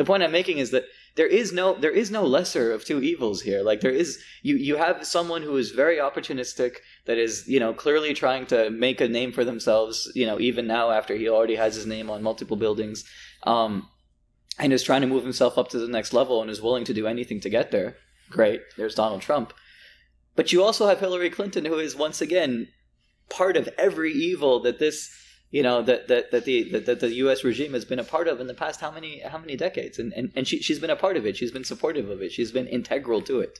the point I'm making is that there is no there is no lesser of two evils here. Like there is you you have someone who is very opportunistic that is you know clearly trying to make a name for themselves. You know even now after he already has his name on multiple buildings, um, and is trying to move himself up to the next level and is willing to do anything to get there. Great, there's Donald Trump. But you also have Hillary Clinton, who is once again part of every evil that this you know that that that the that, that the U.S. regime has been a part of in the past how many how many decades, and and and she she's been a part of it. She's been supportive of it. She's been integral to it.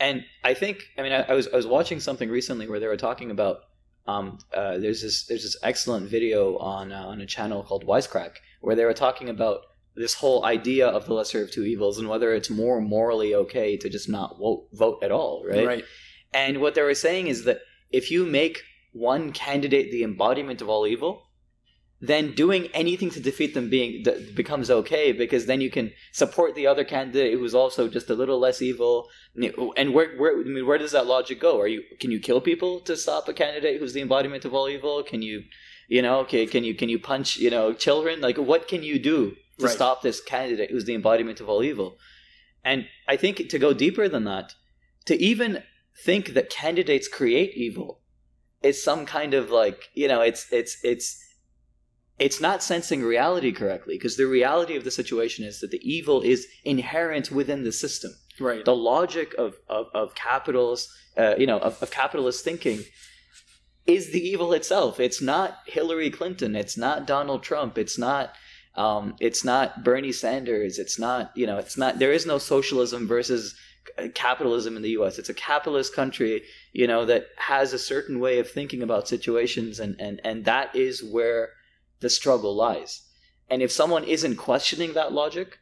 And I think I mean I, I was I was watching something recently where they were talking about um, uh, there's this there's this excellent video on uh, on a channel called Wisecrack where they were talking about this whole idea of the lesser of two evils and whether it's more morally okay to just not vote vote at all, right? Right. And what they were saying is that if you make one candidate the embodiment of all evil, then doing anything to defeat them being becomes okay because then you can support the other candidate who's also just a little less evil. And where where I mean, where does that logic go? Are you can you kill people to stop a candidate who's the embodiment of all evil? Can you you know okay, can you can you punch you know children? Like what can you do to Right. stop this candidate who's the embodiment of all evil? And I think to go deeper than that, to even think that candidates create evil is some kind of like you know it's it's it's it's not sensing reality correctly because the reality of the situation is that the evil is inherent within the system. Right. the logic of of, of capitalist uh, you know of, of capitalist thinking is the evil itself. It's not hillary clinton. It's not donald trump. It's not um, it's not bernie sanders. It's not you know it's not there is no socialism versus capitalism in the us it's a capitalist country you know that has a certain way of thinking about situations and and and that is where the struggle lies. And if someone isn't questioning that logic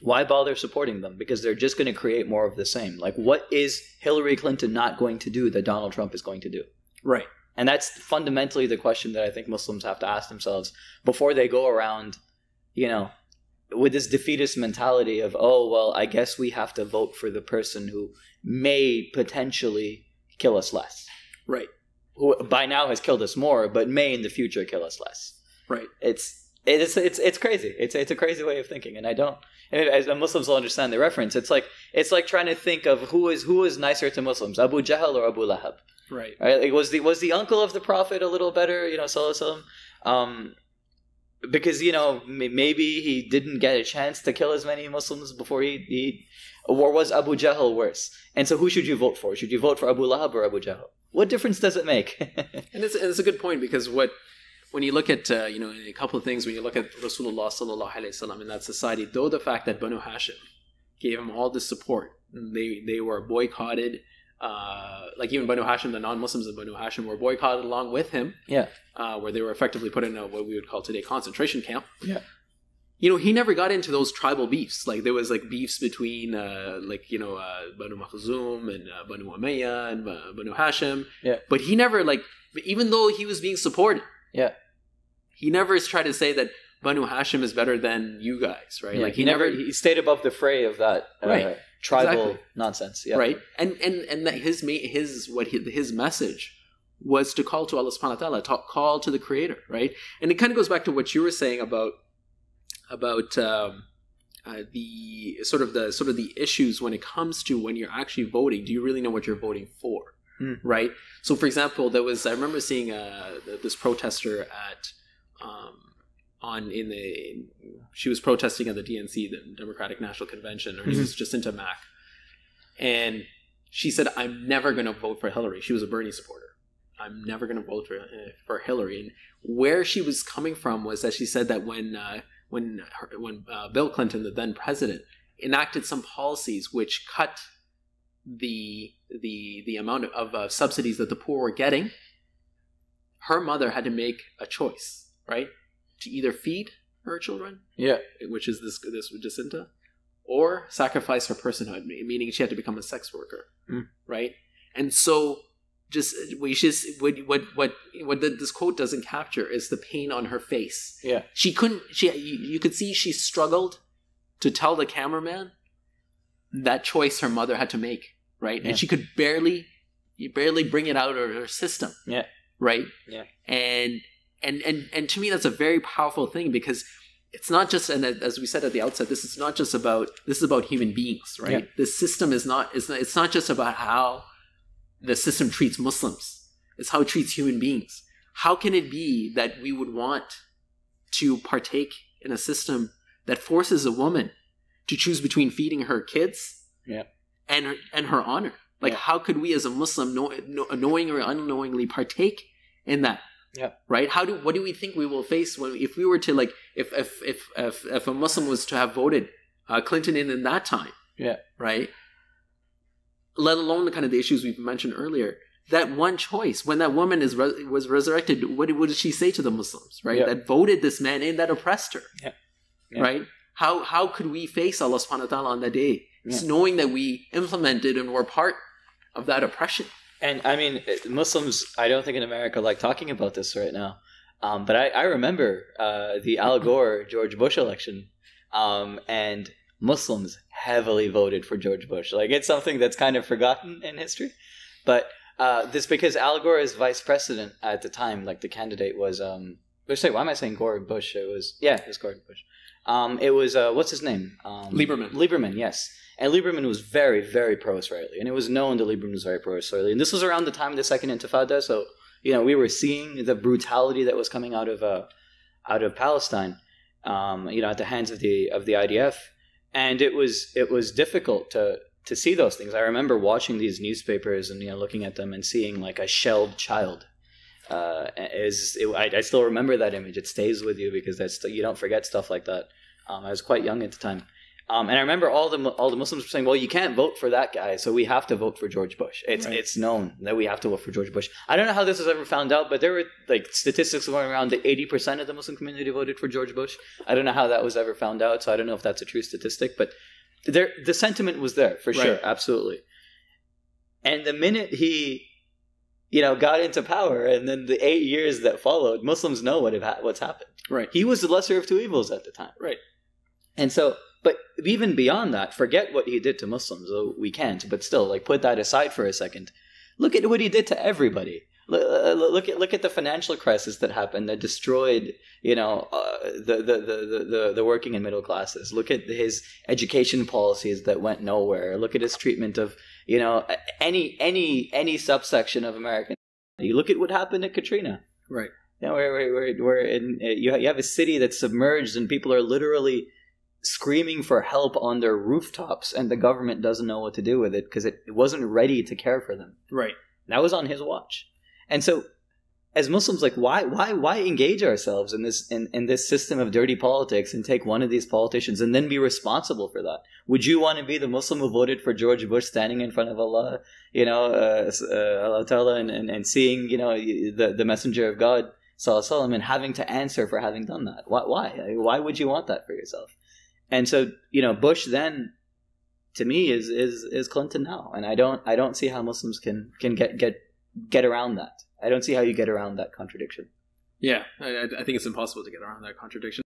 why bother supporting them? Because they're just going to create more of the same. Like what is hillary clinton not going to do that donald trump is going to do? Right. And that's fundamentally the question that i think muslims have to ask themselves before they go around you know with this defeatist mentality of oh well i guess we have to vote for the person who may potentially kill us less Right. who by now has killed us more but may in the future kill us less Right. it's it's it's it's crazy. It's it's a crazy way of thinking, and I don't. And as Muslims will understand the reference. It's like it's like trying to think of who is who is nicer to Muslims, Abu Jahl or Abu Lahab. Right. Right? Like was the was the uncle of the Prophet a little better? You know, Sallallahu Alaihi Wasallam? Um, because you know m- maybe he didn't get a chance to kill as many Muslims before he, he or was Abu Jahl worse? And so, who should you vote for? Should you vote for Abu Lahab or Abu Jahl? What difference does it make? And it's, and it's a good point because what when you look at uh, you know a couple of things when you look at Rasulullah sallallahu alaihi wasallam in that society, though the fact that Banu Hashim gave him all the support, they they were boycotted. Uh, like even Banu Hashim, the non-Muslims of Banu Hashim were boycotted along with him, yeah, uh, where they were effectively put in a, what we would call today concentration camp. Yeah. You know, he never got into those tribal beefs. Like there was like beefs between, uh, like you know, uh, Banu Makhzum and uh, Banu Umayyah and uh, Banu Hashim. Yeah. But he never like, even though he was being supported. Yeah. He never tried to say that Banu Hashim is better than you guys, right? Yeah, like he, never he stayed above the fray of that Right. Tribal Exactly. nonsense. Yeah. right and and and that his his what his, his message was to call to Allah subhanahu wa ta'ala talk, call to the creator right and it kind of goes back to what you were saying about about um, uh, the sort of the sort of the issues when it comes to when you're actually voting do you really know what you're voting for Hmm. right so for example there was i remember seeing uh, this protester at um, on in the she was protesting at the DNC, the Democratic National Convention. Her name was Jacinta Mack, and she said, "I'm never going to vote for Hillary." She was a Bernie supporter. I'm never going to vote for uh, for Hillary. And where she was coming from was that she said that when uh, when her, when uh, Bill Clinton, the then president, enacted some policies which cut the the the amount of, of uh, subsidies that the poor were getting, her mother had to make a choice, right, to either feed her children, Yeah. which is this this Jacinta, or sacrifice her personhood, meaning she had to become a sex worker, Mm. right? And so, just we just what what what what the, this quote doesn't capture is the pain on her face. Yeah. She couldn't. She you, you could see she struggled to tell the cameraman that choice her mother had to make, right? Yeah. And she could barely, you barely bring it out of her system, Yeah. right? Yeah. And and and and to me, that's a very powerful thing because it's not just and as we said at the outset this is not just about this is about human beings right Yeah. the system is not is not, it's not just about how the system treats muslims it's how it treats human beings how can it be that we would want to partake in a system that forces a woman to choose between feeding her kids Yeah. and her, and her honor like Yeah. how could we as a muslim know, know, knowing or unknowingly partake in that Yeah. right how do what do we think we will face when if we were to like if if if if, if a muslim was to have voted uh, clinton in in that time Yeah. right let alone the kind of the issues we've mentioned earlier that one choice when that woman is re- was resurrected what, what did she say to the muslims right Yeah. that voted this man in that oppressed her Yeah. Yeah. right how how could we face allah subhanahu wa ta'ala on that day knowing that we implemented and were part of that oppression And I mean, Muslims, I don't think in America like talking about this right now. Um, but I, I remember uh, the Al Gore George Bush election, um, and Muslims heavily voted for George Bush. Like it's something that's kind of forgotten in history, but uh, this because Al Gore is vice president at the time. Like the candidate was, um, say, why am I saying Gore Bush? It was yeah, it was Gore Bush. Um, it was uh, what's his name? Um, Lieberman. Lieberman, yes. And Lieberman was very, very pro-Israeli, and it was known that Lieberman was very pro-Israeli. And this was around the time of the Second Intifada, so you know we were seeing the brutality that was coming out of uh, out of Palestine, um, you know, at the hands of the of the IDF, and it was it was difficult to to see those things. I remember watching these newspapers and you know looking at them and seeing like a shelled child. Uh, is it, I, I still remember that image. It stays with you because that's you don't forget stuff like that. Um, I was quite young at the time. Um, and I remember all the all the Muslims were saying, "Well, you can't vote for that guy, so we have to vote for George Bush." It's Right. it's known that we have to vote for George Bush. I don't know how this was ever found out, but there were like statistics going around that eighty percent of the Muslim community voted for George Bush. I don't know how that was ever found out, so I don't know if that's a true statistic, but there the sentiment was there for sure, absolutely. And the minute he, you know, got into power, and then the eight years that followed, Muslims know what have ha- what's happened. right He was the lesser of two evils at the time. Right. And so, but even beyond that, forget what he did to Muslims. Though we can't, but still, like put that aside for a second. Look at what he did to everybody. Look, look at look at the financial crisis that happened that destroyed, you know, uh, the, the, the, the the working and middle classes. Look at his education policies that went nowhere. Look at his treatment of, you know, any any any subsection of American. You look at what happened at Katrina. right where where, where in, uh, you you have a city that's submerged and people are literally screaming for help on their rooftops, and the government doesn't know what to do with it because it, it wasn't ready to care for them. right That was on his watch, and so as Muslims, like why why why engage ourselves in this in, in this system of dirty politics and take one of these politicians and then be responsible for that? Would you want to be the Muslim who voted for George Bush standing in front of Allah, you know, uh, uh, Allah Ta'ala, and, and, and seeing, you know, the, the messenger of God, Sallallahu and having to answer for having done that? Why? Why, why would you want that for yourself? And so, you know, Bush then, to me, is is is Clinton now, and I don't I don't see how Muslims can can get get get around that. I don't see how you get around that contradiction. yeah I, I think it's impossible to get around that contradiction